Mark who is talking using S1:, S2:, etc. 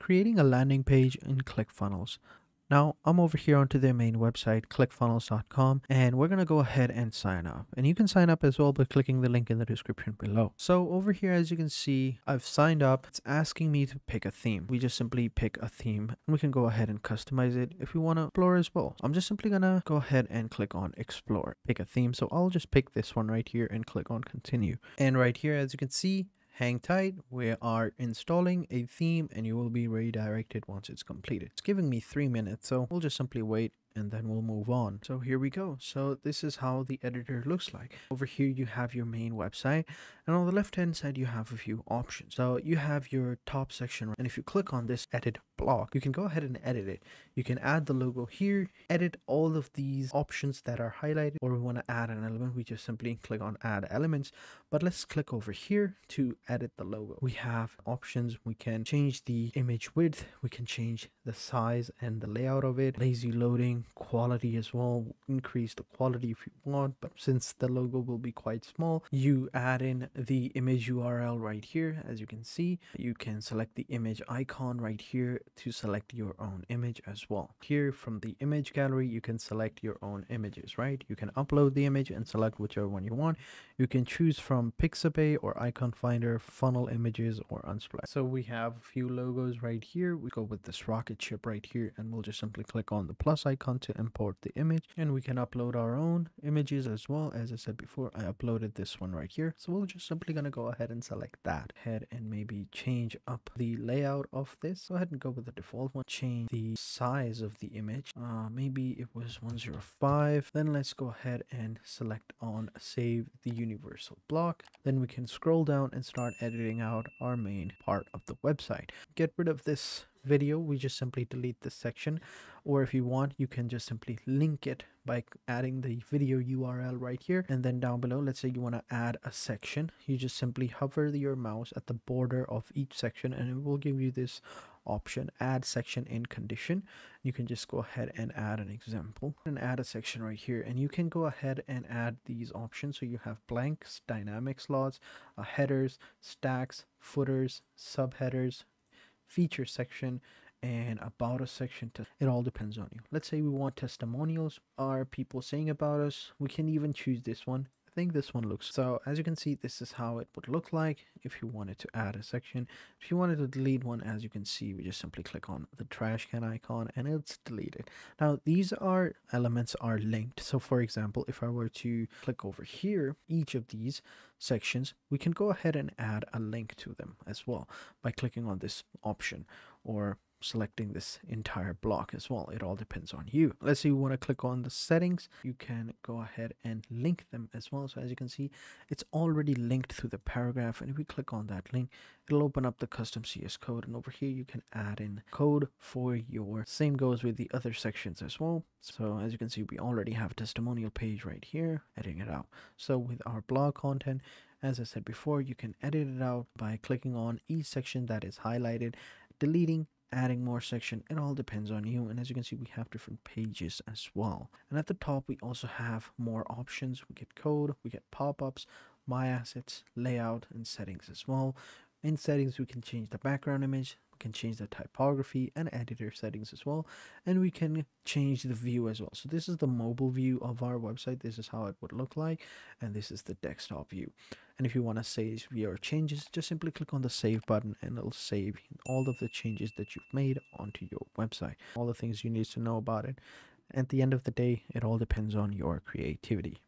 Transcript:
S1: creating a landing page in ClickFunnels. Now I'm over here onto their main website, clickfunnels.com, and we're going to go ahead and sign up. And you can sign up as well by clicking the link in the description below. So over here, as you can see, I've signed up. It's asking me to pick a theme. We just simply pick a theme and we can go ahead and customize it if we want to explore as well. I'm just simply going to go ahead and click on explore, pick a theme. So I'll just pick this one right here and click on continue. And right here, as you can see, hang tight. We are installing a theme and you will be redirected once it's completed. It's giving me three minutes so we'll just simply wait and then we'll move on. So here we go. So this is how the editor looks like. Over here you have your main website and on the left hand side you have a few options. So you have your top section and if you click on this edit block you can go ahead and edit it. You can add the logo here, edit all of these options that are highlighted or we want to add an element we just simply click on add elements but let's click over here to edit the logo. We have options we can change the image width, we can change the size and the layout of it, lazy loading quality as well. Increase the quality if you want but since the logo will be quite small you add in the image url right here as you can see. You can select the image icon right here to select your own image as well. Here from the image gallery you can select your own images right? You can upload the image and select whichever one you want. You can choose from pixabay or icon finder funnel images or unsplash. So we have a few logos right here. We go with this rocket ship right here and we'll just simply click on the plus icon to import the image and we can upload our own images as well. As i said before i uploaded this one right here. So we're just simply going to go ahead and select that head and maybe change up the layout of this. Go ahead and go with the default one. Change the size of the image. Uh maybe it was 105 then let's go ahead and select on save the universal block. Then we can scroll down and start editing out our main part of the website. Get rid of this video we just simply delete this section. Or if you want you can just simply link it by adding the video url right here. And then down below let's say you want to add a section. You just simply hover your mouse at the border of each section and it will give you this option add section in condition. You can just go ahead and add an example. And add a section right here and you can go ahead and add these options. So you have blanks dynamic slots uh, headers stacks footers subheaders feature section and about us section to it all depends on you. Let's say we want testimonials are people saying about us? We can even choose this one I think this one looks so as you can see this is how it would look like if you wanted to add a section. If you wanted to delete one as you can see we just simply click on the trash can icon and it's deleted. Now these are elements are linked. So for example if I were to click over here each of these sections we can go ahead and add a link to them as well by clicking on this option or selecting this entire block as well. It all depends on you. Let's say you want to click on the settings you can go ahead and link them as well. So as you can see it's already linked through the paragraph and if we click on that link it'll open up the custom cs code and over here you can add in code for your same goes with the other sections as well. So as you can see we already have testimonial page right here editing it out. So with our blog content as I said before, you can edit it out by clicking on each section that is highlighted, deleting adding more section. It all depends on you and as you can see we have different pages as well. And at the top we also have more options. We get code we get pop-ups my assets layout and settings as well in settings we can change the background image we can change the typography and editor settings as well and we can change the view as well. So this is the mobile view of our website. This is how it would look like and this is the desktop view. And if you want to save your changes just simply click on the save button and it'll save all of the changes that you've made onto your website all the things you need to know about it. At the end of the day it all depends on your creativity